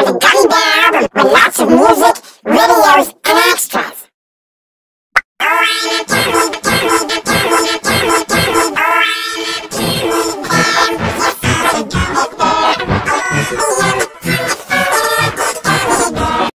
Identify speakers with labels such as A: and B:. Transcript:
A: was a gummy bear album with lots of music, videos, and extras. Oh,